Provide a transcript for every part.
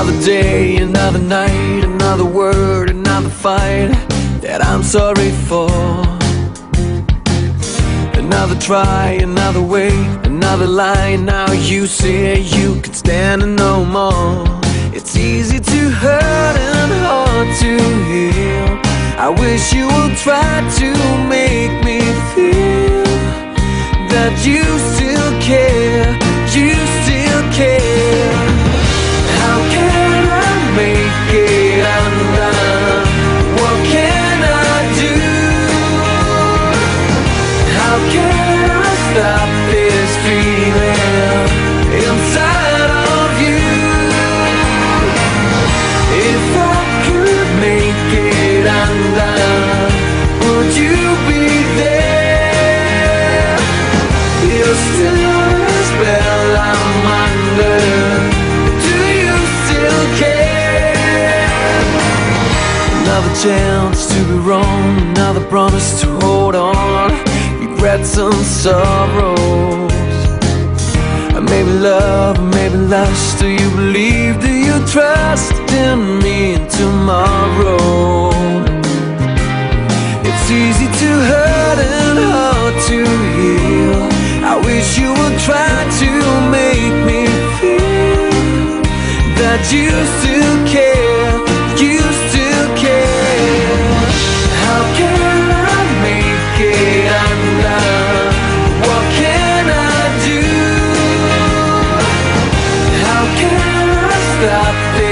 Another day, another night, another word, another fight that I'm sorry for. Another try, another way, another lie Now you say you can stand it no more. It's easy to hurt and hard to heal. I wish you would try to make me feel that you still care, chance to be wrong, another promise to hold on. Regrets and sorrows. Maybe love, maybe lust. Do you believe, do you trust in me tomorrow? It's easy to hurt and hard to heal. I wish you would try to make me feel that you still care,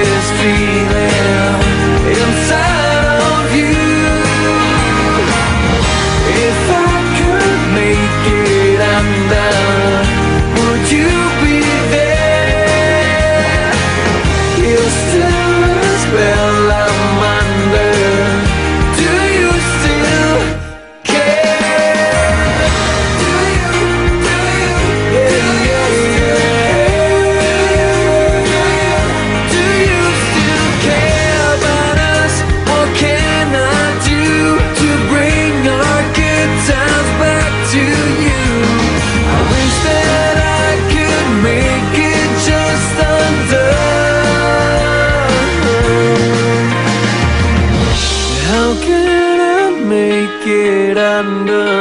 this feeling make it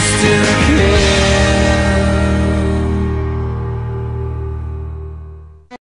still